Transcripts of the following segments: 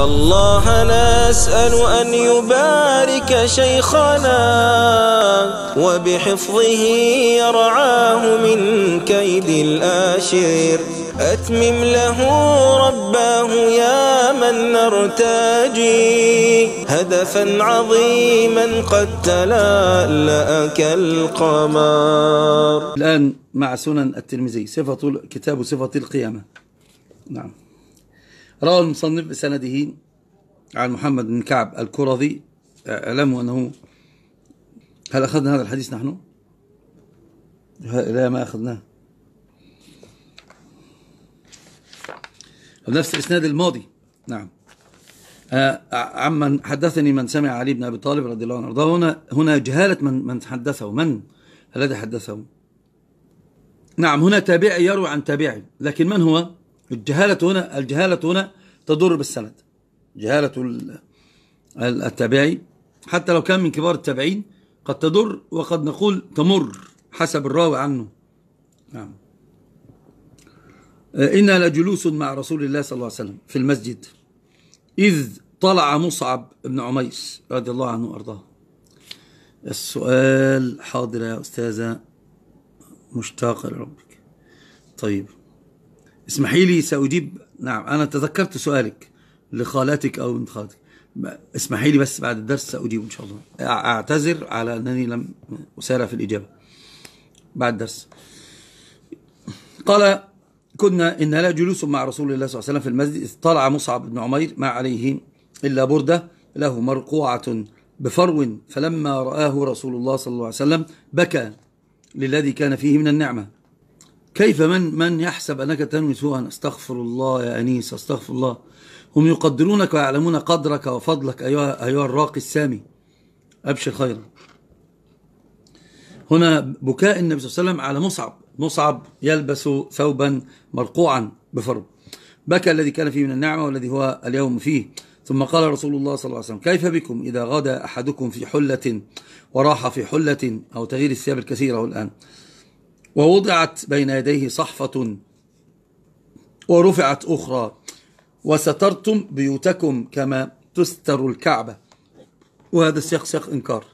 فالله نسأل أن يبارك شيخنا وبحفظه يرعاه من كيد الآشر. أتمم له رباه يا من نرتجي هدفا عظيما قد تلألأ كالقمر الآن مع سنن الترمذي صفة كتاب صفة القيامة. نعم. روى المصنف بسنده عن محمد بن كعب الكرظي اعلموا أنه هل أخذنا هذا الحديث نحن؟ لا ما أخذناه. نفس الإسناد الماضي. نعم. عمن حدثني من سمع علي بن أبي طالب رضي الله عنه. هنا هنا جهالة من من حدثه. من؟ الذي حدثه. نعم هنا تابعي يروي عن تابعي. لكن من هو؟ الجهالة هنا الجهالة هنا تضر بالسند. جهالة التابعي. حتى لو كان من كبار التابعين قد تضر وقد نقول تمر حسب الراوي عنه. نعم. إنا لجلوس مع رسول الله صلى الله عليه وسلم في المسجد. إذ طلع مصعب بن عميس رضي الله عنه وأرضاه. السؤال حاضر يا أستاذة. مشتاقة لربك طيب. اسمحي لي سأجيب نعم أنا تذكرت سؤالك لخالاتك أو بنت خالتك اسمحي لي بس بعد الدرس سأجيب إن شاء الله. أعتذر على أنني لم أسارع في الإجابة. بعد الدرس. قال كنا إن لا جلوس مع رسول الله صلى الله عليه وسلم في المسجد إذ طلع مصعب بن عمير ما عليه إلا بردة له مرقوعة بفرو فلما رآه رسول الله صلى الله عليه وسلم بكى للذي كان فيه من النعمة. كيف من من يحسب أنك تنوي سوءا؟ استغفر الله يا أنيس استغفر الله. هم يقدرونك ويعلمون قدرك وفضلك أيها, أيها الراقي السامي. أبشر خيرا. هنا بكاء النبي صلى الله عليه وسلم على مصعب. مصعب يلبس ثوبا مرقوعا بفرو بكى الذي كان فيه من النعمة والذي هو اليوم فيه. ثم قال رسول الله صلى الله عليه وسلم كيف بكم إذا غدا أحدكم في حلة وراح في حلة أو تغيير الثياب الكثيرة الآن؟ ووضعت بين يديه صحفة ورفعت أخرى. وسترتم بيوتكم كما تستر الكعبة. وهذا السياق سياق إنكار.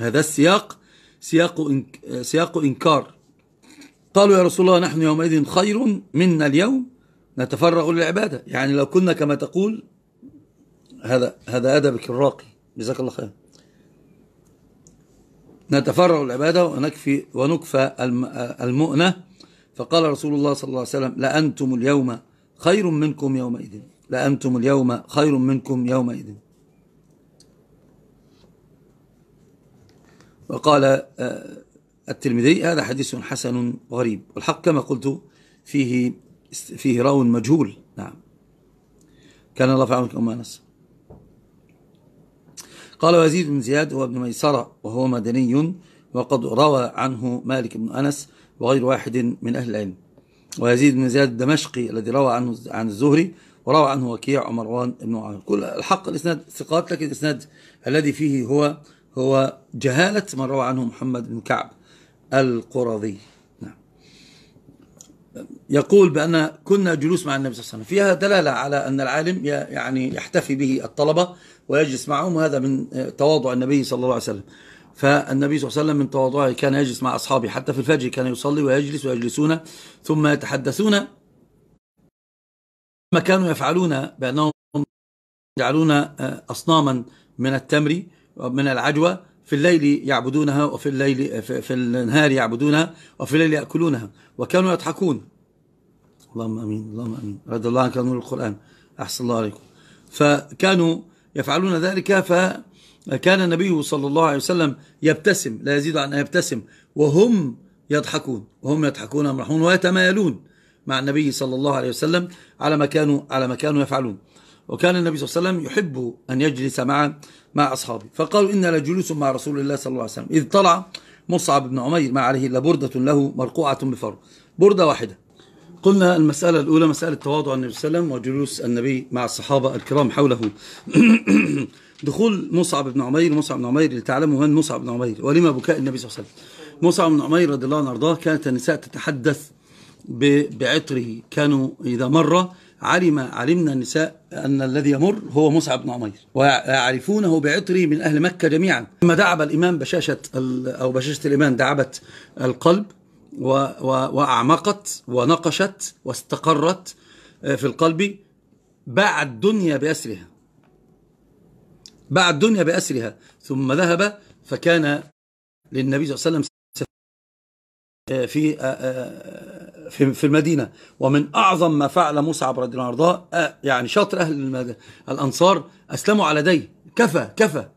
هذا السياق سياق, إنك سياق إنكار. قالوا يا رسول الله نحن يومئذ خير منا اليوم نتفرغ للعبادة. يعني لو كنا كما تقول هذا هذا أدبك الراقي. جزاك الله خير نتفرغ العبادة ونكفي ونكفى المؤنة. فقال رسول الله صلى الله عليه وسلم لأنتم اليوم خير منكم يومئذ. لأنتم اليوم خير منكم يومئذ. وقال الترمذي هذا حديث حسن غريب والحق كما قلت فيه فيه راو مجهول. نعم. كان الله عونك أم أنس. قال وزيد بن زياد هو ابن ميسرة وهو مدني وقد روى عنه مالك بن أنس وغير واحد من أهل العلم. ويزيد بن زياد الدمشقي الذي روى عنه عن الزهري وروى عنه وكيع ومروان بن عامر كل الحق الإسناد ثقات لكن الإسناد الذي فيه هو هو جهالة من روى عنه محمد بن كعب القرظي. يقول بأن كنا جلوس مع النبي صلى الله عليه وسلم. فيها دلالة على أن العالم يعني يحتفي به الطلبة ويجلس معهم وهذا من تواضع النبي صلى الله عليه وسلم. فالنبي صلى الله عليه وسلم من تواضعه كان يجلس مع أصحابه حتى في الفجر كان يصلي ويجلس ويجلسون ثم يتحدثون. ما كانوا يفعلون بأنهم يجعلون أصناما من التمر ومن العجوة في الليل يعبدونها وفي الليل في النهار يعبدونها وفي الليل يأكلونها وكانوا يضحكون. اللهم آمين اللهم آمين. رضي الله عنك نور القرآن. أحسن الله عليكم. فكانوا يفعلون ذلك فكان النبي صلى الله عليه وسلم يبتسم لا يزيد عن أن يبتسم وهم يضحكون وهم يضحكون يمرحون ويتمايلون مع النبي صلى الله عليه وسلم على ما كانوا على ما كانوا يفعلون. وكان النبي صلى الله عليه وسلم يحب أن يجلس مع مع أصحابه. فقالوا إن لجلوس مع رسول الله صلى الله عليه وسلم. إذ طلع مصعب بن عمير ما عليه إلا بردة له مرقوعة بفر بردة واحدة. قلنا المسألة الأولى مسألة تواضع النبي صلى الله عليه وسلم وجلوس النبي مع الصحابة الكرام حوله. دخول مصعب بن عمير مصعب بن عمير لتعلموا من مصعب بن عمير ولما بكاء النبي صلى الله عليه وسلم. مصعب بن عمير رضي الله عنه كانت النساء تتحدث بعطره. كانوا إذا مر علم علمنا النساء أن الذي يمر هو مصعب بن عمير ويعرفونه بعطره من أهل مكة جميعا. لما دعب الإمام بشاشة أو بشاشة الإمام دعبت القلب وأعمقت ونقشت واستقرت في القلب باع الدنيا بأسرها. باع الدنيا بأسرها. ثم ذهب فكان للنبي صلى الله عليه وسلم في في في المدينة. ومن أعظم ما فعل مصعب رضي الله عنه يعني شاطر أهل الأنصار أسلموا على يديه. كفى كفى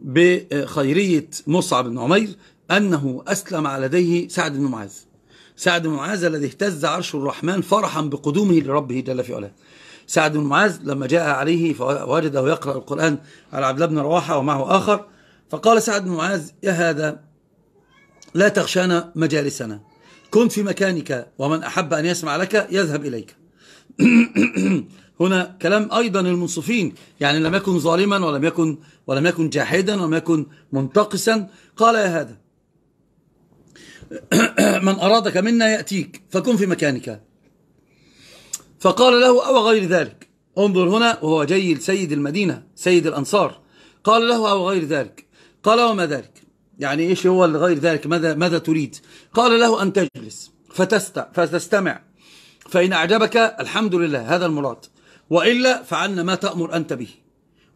بخيرية مصعب بن عمير أنه أسلم على يديه سعد بن معاذ. سعد بن معاذ الذي اهتز عرش الرحمن فرحا بقدومه لربه جل في علاه. سعد بن معاذ لما جاء عليه فوجده يقرأ القرآن على عبد الله بن رواحة ومعه آخر فقال سعد بن معاذ يا هذا لا تغشانا مجالسنا. كن في مكانك ومن أحب أن يسمع لك يذهب إليك. هنا كلام أيضا المنصفين يعني لم يكن ظالما ولم يكن ولم يكن جاحدا ولم يكن منتقصا قال يا هذا من أرادك منا يأتيك فكن في مكانك. فقال له أو غير ذلك؟ انظر هنا وهو جاي سيد المدينة سيد الأنصار. قال له أو غير ذلك؟ قال وما ذلك؟ يعني إيش هو غير ذلك؟ ماذا, ماذا تريد؟ قال له أن تجلس فتستمع. فإن أعجبك الحمد لله هذا المراد. وإلا فعلنا ما تأمر أنت به.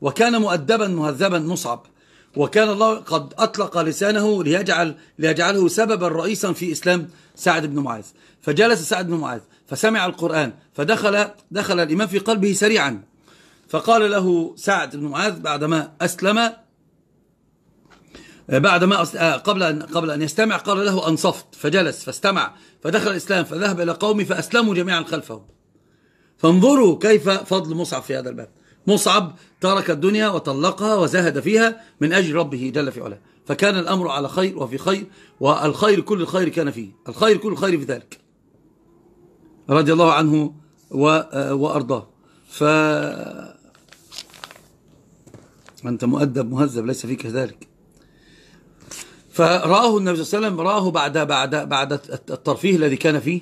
وكان مؤدبا مهذبا مصعب. وكان الله قد أطلق لسانه ليجعل ليجعله سببا رئيسا في إسلام سعد بن معاذ. فجلس سعد بن معاذ فسمع القرآن فدخل دخل الإمام في قلبه سريعا. فقال له سعد بن معاذ بعدما أسلم بعدما قبل أن قبل أن يستمع قال له أنصفت فجلس فاستمع فدخل الإسلام فذهب إلى قومه فأسلموا جميعا خلفه فانظروا كيف فضل مصعب في هذا الباب. مصعب ترك الدنيا وطلقها وزهد فيها من أجل ربه جل في علاه. فكان الأمر على خير وفي خير والخير كل الخير كان فيه. الخير كل الخير في ذلك. رضي الله عنه وأرضاه. ف أنت مؤدب مهذب ليس فيك ذلك. فرآه النبي صلى الله عليه وسلم رآه بعد بعد بعد الترفيه الذي كان فيه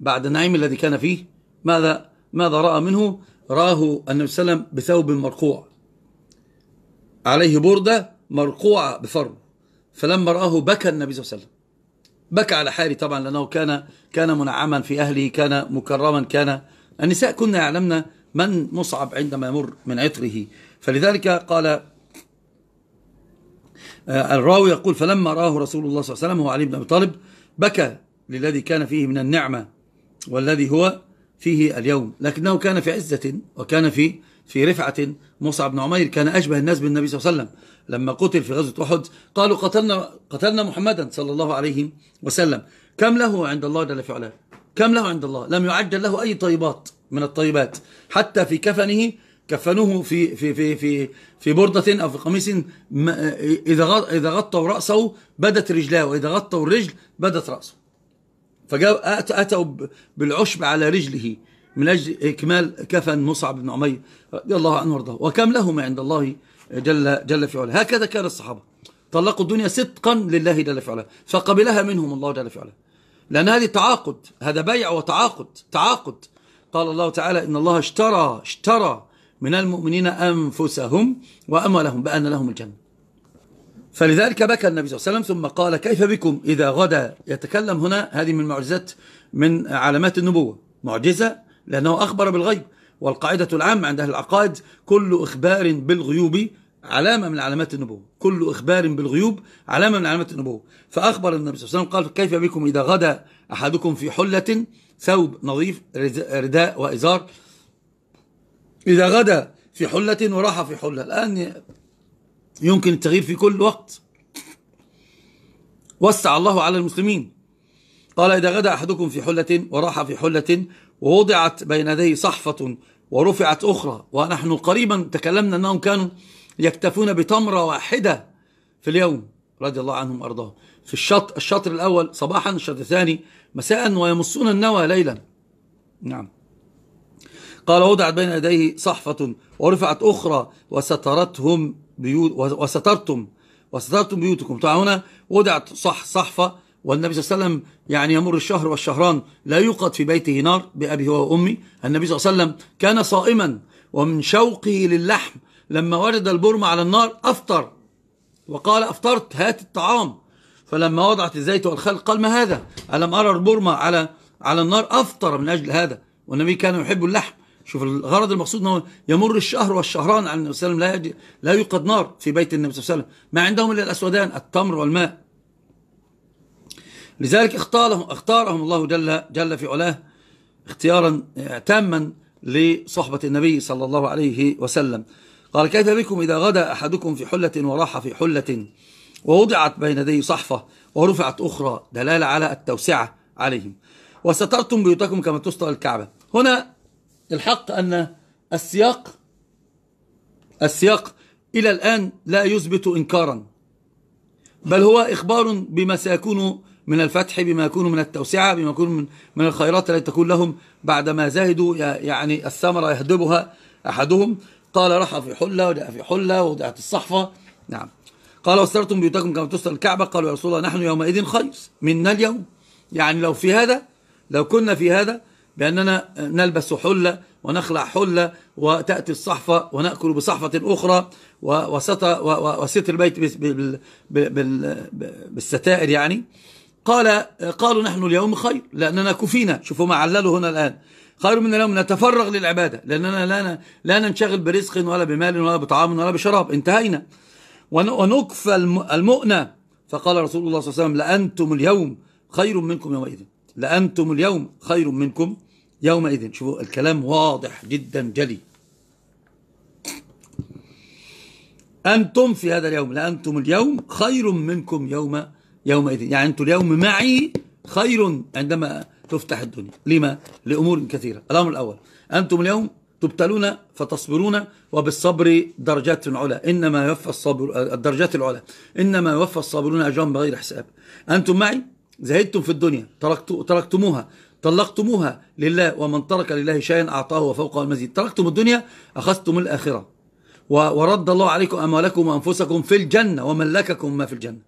بعد النعيم الذي كان فيه. ماذا ماذا رأى منه؟ راه النبي صلى الله عليه وسلم بثوب مرقوع. عليه بردة مرقوعة بفر فلما رآه بكى النبي صلى الله عليه وسلم. بكى على حالي طبعا لأنه كان كان منعما في أهله كان مكرما كان النساء كنا يعلمن من مصعب عندما يمر من عطره. فلذلك قال الراوي يقول فلما رآه رسول الله صلى الله عليه وسلم هو علي بن أبي طالب بكى للذي كان فيه من النعمة والذي هو فيه اليوم. لكنه كان في عزة وكان في في رفعة. مصعب بن عمير كان أشبه الناس بالنبي صلى الله عليه وسلم. لما قتل في غزوة أحد قالوا قتلنا قتلنا محمدا صلى الله عليه وسلم. كم له عند الله؟ جل في علاه. كم له عند الله؟ لم يعجل له أي طيبات من الطيبات. حتى في كفنه كفنوه في في في في في بردة أو في قميص إذا إذا غطوا رأسه بدت رجلاه وإذا غطوا الرجل بدت رأسه. فجاء أتوا بالعشب على رجله من أجل إكمال كفن مصعب بن عمير رضي الله عنه وارضاه. وكم لهما عند الله جل, جل في علاه. هكذا كان الصحابة. طلقوا الدنيا صدقا لله جل في علاه. فقبلها منهم الله جل في علاه. لأن هذه تعاقد. هذا بيع وتعاقد. تعاقد. قال الله تعالى إن الله اشترى اشترى من المؤمنين أنفسهم وأموالهم بأن لهم الجنة. فلذلك بكى النبي صلى الله عليه وسلم ثم قال كيف بكم إذا غدا يتكلم هنا؟ هذه من معجزات من علامات النبوة. معجزة لأنه أخبر بالغيب والقاعدة العامة عند أهل العقائد كل إخبار بالغيوب علامة من علامات النبوة. كل إخبار بالغيوب علامة من علامات النبوة. فأخبر النبي صلى الله عليه وسلم قال كيف بكم إذا غدا أحدكم في حلة ثوب نظيف رداء وإزار إذا غدا في حلة وراح في حلة. الآن يمكن التغيير في كل وقت. وسع الله على المسلمين. قال إذا غدا أحدكم في حلة وراح في حلة ووضعت بين يديه صحفة ورفعت أخرى ونحن قريبا تكلمنا أنهم كانوا يكتفون بتمرة واحدة في اليوم رضي الله عنهم وأرضاهم. في الشط الشطر الأول صباحا الشطر الثاني مساء ويمصون النوى ليلا. نعم. قال وضعت بين يديه صحفة ورفعت أخرى وسترتهم بيوت وسترتم وسترتم بيوتكم. طبعا هنا وضعت صح صحفة والنبي صلى الله عليه وسلم يعني يمر الشهر والشهران لا يوقد في بيته نار بأبي هو وأمي. النبي صلى الله عليه وسلم كان صائما ومن شوقه للحم لما ورد البرمة على النار أفطر. وقال أفطرت هات الطعام. فلما وضعت الزيت والخل قال ما هذا؟ ألم أرى البرمة على على النار أفطر من أجل هذا؟ والنبي كان يحب اللحم. شوف الغرض المقصود إنه يمر الشهر والشهران عن النبي صلى الله عليه وسلم لا لا يوقد نار في بيت النبي صلى الله عليه وسلم. ما عندهم إلا الأسودان التمر والماء. لذلك اختارهم اختارهم الله جل جل في علاه اختيارا تاما لصحبة النبي صلى الله عليه وسلم. قال كيف بكم إذا غدا أحدكم في حلة وراح في حلة؟ ووضعت بين يديه صحفة ورفعت أخرى دلالة على التوسعة عليهم. وسترتم بيوتكم كما تستر الكعبة. هنا الحق أن السياق السياق إلى الآن لا يثبت إنكارا بل هو إخبار بما سيكون من الفتح بما يكون من التوسعة بما يكون من, من الخيرات التي تكون لهم بعدما زاهدوا يعني الثمرة يهدبها أحدهم. قال رحى في حلة وجاء في حلة ووضعت الصحفة. نعم. قال واسترتم بيوتكم كما تستر الكعبة. قالوا يا رسول الله نحن يومئذ خير منا اليوم. يعني لو في هذا لو كنا في هذا بأننا نلبس حلة ونخلع حلة وتأتي الصحفة ونأكل بصحفة أخرى وستر البيت بالستائر يعني. قال قالوا نحن اليوم خير لأننا كفينا. شوفوا ما عللوا هنا الآن. خير من اليوم نتفرغ للعبادة. لأننا لا لا ننشغل برزق ولا بمال ولا بطعام ولا بشراب. انتهينا. ونكفى المؤنة. فقال رسول الله صلى الله عليه وسلم لأنتم اليوم خير منكم يومئذ. لأنتم اليوم خير منكم يومئذ شوفوا الكلام واضح جدا جلي. أنتم في هذا اليوم لأنتم اليوم خير منكم يوم يومئذ. يعني أنتم اليوم معي خير عندما تفتح الدنيا. لما؟ لأمور كثيرة. الأمر الأول أنتم اليوم تبتلون فتصبرون وبالصبر درجات علا إنما يوفى الصابر الدرجات العلا. إنما يوفى الصابرون أجرهم بغير حساب. أنتم معي؟ زهدتم في الدنيا تركت تركتموها. طلقتموها لله ومن ترك لله شيئا أعطاه وفوقه المزيد. تركتم الدنيا أخذتم الآخرة. ورد الله عليكم أموالكم وأنفسكم في الجنة. وملككم ما في الجنة.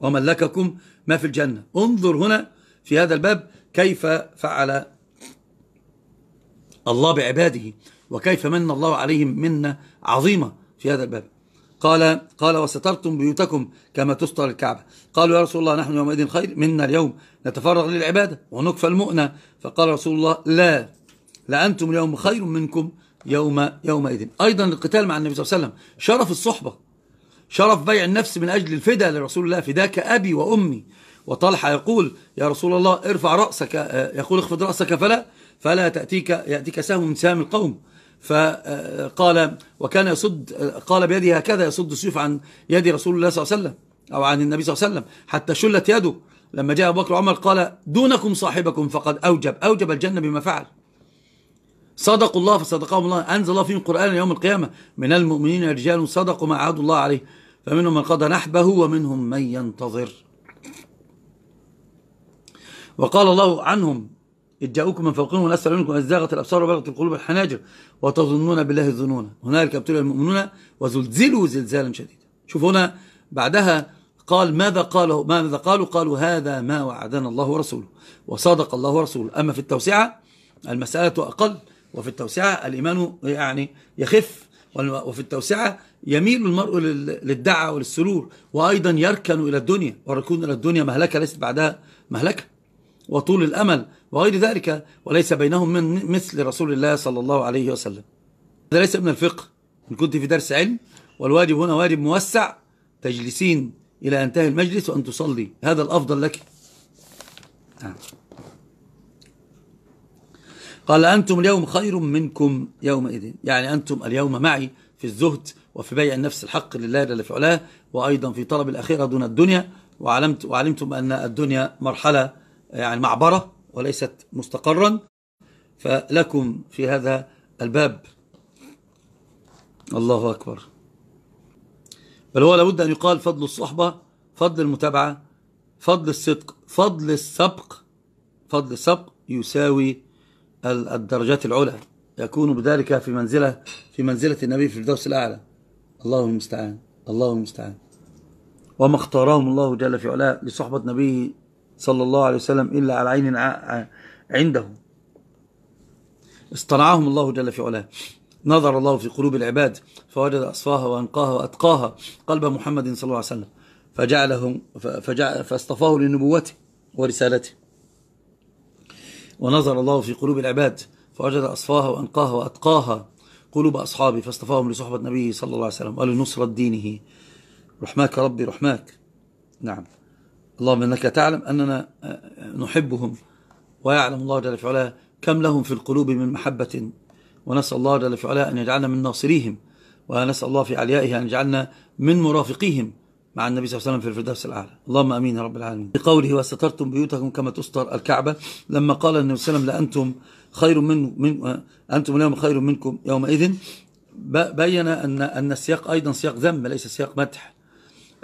وملككم ما في الجنة. انظر هنا في هذا الباب كيف فعل الله بعباده وكيف من الله عليهم منة عظيمة في هذا الباب. قال قال وسترتم بيوتكم كما تستر الكعبة. قالوا يا رسول الله نحن يومئذ خير منا اليوم نتفرغ للعبادة ونكفى المؤنة. فقال رسول الله لا لأنتم اليوم خير منكم يوم يومئذ. أيضا القتال مع النبي صلى الله عليه وسلم شرف الصحبة شرف بيع النفس من أجل الفداء لرسول الله فداك أبي وأمي. وطلحة يقول يا رسول الله ارفع رأسك يقول اخفض رأسك فلا فلا تأتيك يأتيك سهم من سهام القوم. فقال وكان يصد قال بيده هكذا يصد السيوف عن يد رسول الله صلى الله عليه وسلم أو عن النبي صلى الله عليه وسلم حتى شلت يده. لما جاء أبو بكر وعمر قال دونكم صاحبكم فقد أوجب أوجب الجنة بما فعل. صدقوا الله فصدقهم الله. أنزل الله فيهم قرآن يوم القيامة. من المؤمنين رجال صدقوا ما عهدوا الله عليه. فمنهم من قضى نحبه ومنهم من ينتظر. وقال الله عنهم إذ جاءوكم من فوقهم ومن أسفل منكم أزداغت الأبصار وبلغت القلوب الحناجر وتظنون بالله الظنون هنالك أبتلى المؤمنون وزلزلوا زلزالا شديدا. شوف هنا بعدها قال ماذا قالوا ماذا قالوا؟ قالوا هذا ما وعدنا الله ورسوله وصدق الله ورسوله. أما في التوسعة المسألة أقل وفي التوسعة الإيمان يعني يخف وفي التوسعة يميل المرء للدعة وللسرور وأيضا يركن إلى الدنيا والركون إلى الدنيا مهلكة ليست بعدها مهلكة. وطول الأمل وغير ذلك وليس بينهم من مثل رسول الله صلى الله عليه وسلم. هذا ليس من الفقه. إن كنت في درس علم والواجب هنا واجب موسع تجلسين إلى أن انتهي المجلس وأن تصلي. هذا الأفضل لك. نعم. قال أنتم اليوم خير منكم يومئذ. يعني أنتم اليوم معي في الزهد وفي بيع النفس الحق لله جل في علاه وأيضا في طلب الأخيرة دون الدنيا وعلمت وعلمتم أن الدنيا مرحلة يعني معبرة وليست مستقرا فلكم في هذا الباب. الله أكبر. بل هو لابد أن يقال فضل الصحبة فضل المتابعة فضل الصدق فضل السبق فضل السبق يساوي الدرجات العلى. يكون بذلك في منزلة في منزلة النبي في الفردوس الأعلى. الله المستعان. الله المستعان. وما اختارهم الله جل في علاه لصحبة نبيه صلى الله عليه وسلم إلا على عين عنده. اصطنعهم الله جل في علاه. نظر الله في قلوب العباد فوجد أصفاها وأنقاها وأتقاها قلب محمد صلى الله عليه وسلم. فجعلهم فجعل فاصطفاه لنبوته ورسالته. ونظر الله في قلوب العباد فوجد أصفاها وأنقاها وأتقاها قلوب أصحابه فاصطفاهم لصحبة نبيه صلى الله عليه وسلم. ولنصرة دينه رحماك ربي رحماك. نعم. اللهم إنك تعلم أننا نحبهم ويعلم الله جل في علاه كم لهم في القلوب من محبة ونسأل الله جل في علاه أن يجعلنا من ناصريهم ونسأل الله في عليائه أن يجعلنا من مرافقيهم مع النبي صلى الله عليه وسلم في الفردوس الأعلى. اللهم أمين يا رب العالمين. بقوله وسترتم بيوتكم كما تستر الكعبة لما قال النبي صلى الله عليه وسلم لأنتم خير من, من أنتم اليوم خير منكم يومئذ بين أن أن السياق أيضا سياق ذم ليس سياق مدح.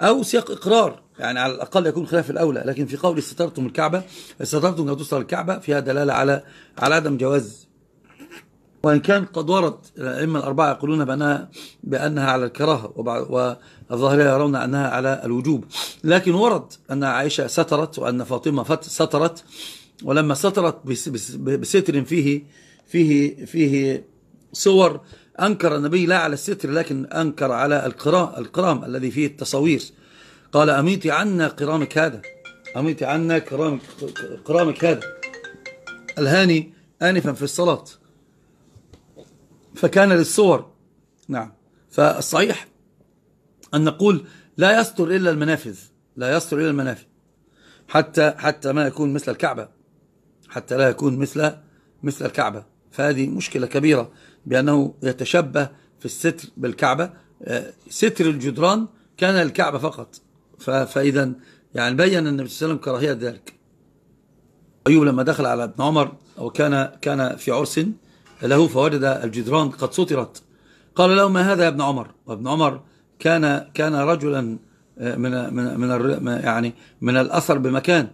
أو سياق إقرار. يعني على الأقل يكون خلاف الأولى. لكن في قول استترتم الكعبة استترتم كما تستر الكعبة فيها دلالة على على عدم جواز. وإن كان قد ورد الأئمة الأربعة يقولون بأنها, بأنها على الكراهة والظاهرية يرون أنها على الوجوب. لكن ورد أن عائشة سترت وأن فاطمة سترت. ولما سترت بستر فيه فيه فيه صور أنكر النبي لا على الستر لكن أنكر على القرام, القرام الذي فيه التصوير قال أميتي عنا قرامك هذا أميتي عنا قرامك, قرامك هذا. الهاني آنفا في الصلاة. فكان للصور. نعم. فالصحيح أن نقول لا يستر إلا المنافذ لا يستر إلا المنافذ حتى حتى ما يكون مثل الكعبة حتى لا يكون مثل مثل الكعبة. فهذه مشكلة كبيرة بأنه يتشبه في الستر بالكعبة. آه، ستر الجدران كان للكعبة فقط. فإذا يعني بين النبي صلى الله عليه وسلم كراهية ذلك. أيوب لما دخل على ابن عمر أو كان كان في عرس له فوجد الجدران قد سطرت. قال له ما هذا يا ابن عمر؟ وابن عمر كان كان رجلا آه، من من من يعني من الأثر بمكان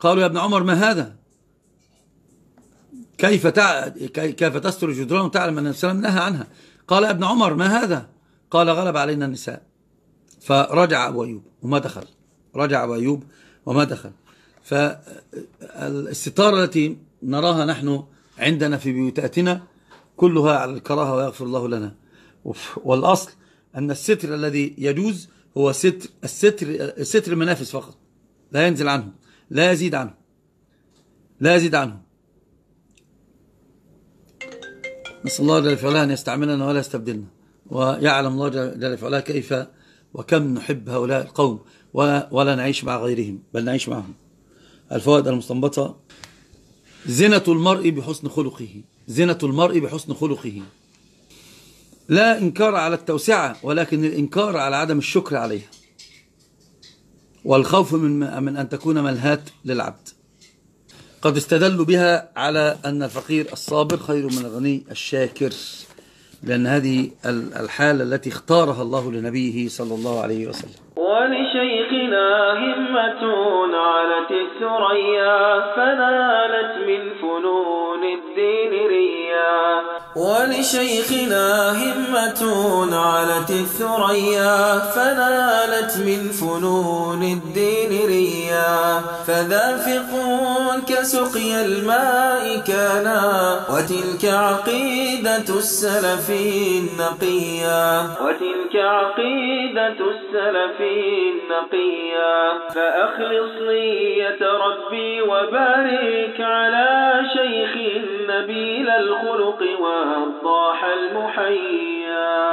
قالوا يا ابن عمر ما هذا؟ كيف تع... كيف تستر الجدران وتعلم أن النبي نهى عنها. قال ابن عمر ما هذا؟ قال غلب علينا النساء. فرجع أبو أيوب وما دخل. رجع أبو أيوب وما دخل. فالستاره التي نراها نحن عندنا في بيوتاتنا كلها على الكراهة ويغفر الله لنا. والأصل أن الستر الذي يجوز هو ستر الستر الستر المنافس فقط. لا ينزل عنه لا يزيد عنه لا يزيد عنه. نسأل الله جل وعلا أن يستعملنا ولا يستبدلنا. ويعلم الله جل وعلا كيف وكم نحب هؤلاء القوم ولا نعيش مع غيرهم بل نعيش معهم. الفوائد المستنبطة زنة المرء بحسن خلقه. زنة المرء بحسن خلقه. لا إنكار على التوسعة ولكن الإنكار على عدم الشكر عليها. والخوف من, من أن تكون ملهات للعبد. قد استدلوا بها على أن الفقير الصابر خير من الغني الشاكر لأن هذه الحالة التي اختارها الله لنبيه صلى الله عليه وسلم. ولشيخنا همة علت الثريا فنالت من فنون الدين ريا ولشيخنا همة علت الثريا فنالت من فنون الدين ريا. فذافق كسقي الماء كانا وتلك عقيدة السلف النقيا. وتلك عقيدة السلف النقيا. فأخلص نية ربي وبارك على شيخ نبيل الخلق طاح المحيا.